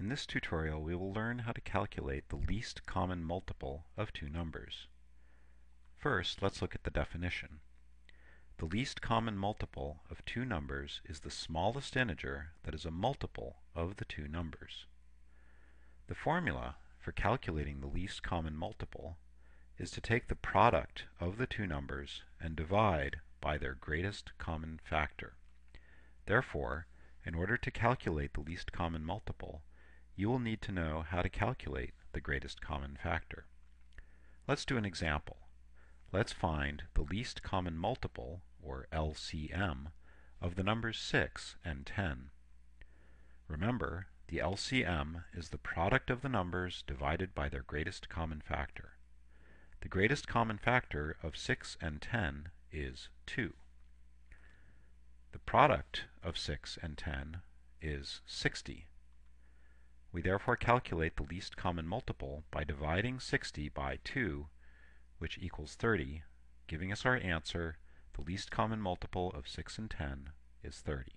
In this tutorial we will learn how to calculate the least common multiple of two numbers. First, let's look at the definition. The least common multiple of two numbers is the smallest integer that is a multiple of the two numbers. The formula for calculating the least common multiple is to take the product of the two numbers and divide by their greatest common factor. Therefore, in order to calculate the least common multiple, you will need to know how to calculate the greatest common factor. Let's do an example. Let's find the least common multiple, or LCM, of the numbers 6 and 10. Remember, the LCM is the product of the numbers divided by their greatest common factor. The greatest common factor of 6 and 10 is 2. The product of 6 and 10 is 60. We therefore calculate the least common multiple by dividing 60 by 2, which equals 30, giving us our answer, the least common multiple of 6 and 10 is 30.